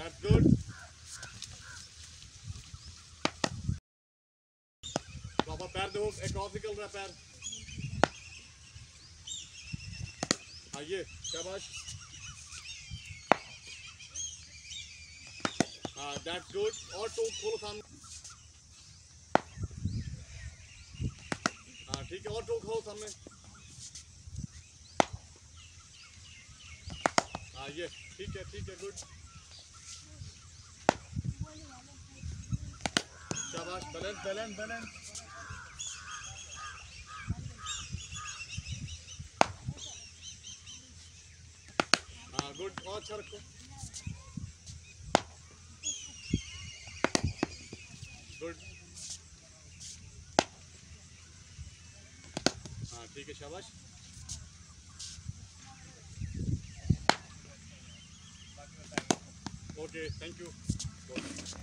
That's good पापा पैर दो एक और निकल रहा है पैर। ये शाबाश। हाँ दैट्स गुड और टो खोलो सामने। हाँ ठीक है, और टो खोलो सामने। हाँ ठीक है ठीक है गुड शाबाश गुड और अच्छा रखो गुड हाँ ठीक है शाबाश. Okay thank you